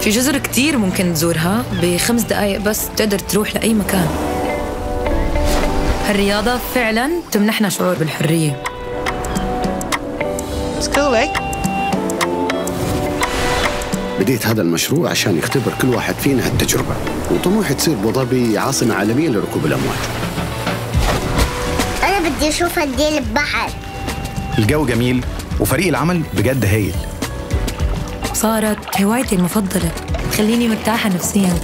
في جزر كتير ممكن تزورها. بخمس دقايق بس تقدر تروح لأي مكان. هالرياضة فعلا تمنحنا شعور بالحرية. بديت هذا المشروع عشان يختبر كل واحد فينا هالتجربة وطموحي تصير ابو ظبي عاصمة عالمية لركوب الأمواج. أنا بدي أشوف قد البحر الجو جميل وفريق العمل بجد هايل. صارت هوايتي المفضلة. تخليني مرتاحة نفسيا.